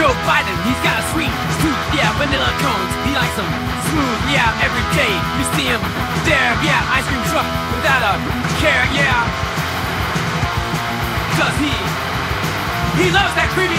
Joe Biden, He's got a sweet tooth, yeah, vanilla cones. He likes them smooth, yeah, every day. You see him there, yeah, ice cream truck without a care, yeah. Cause he, he loves that creamy.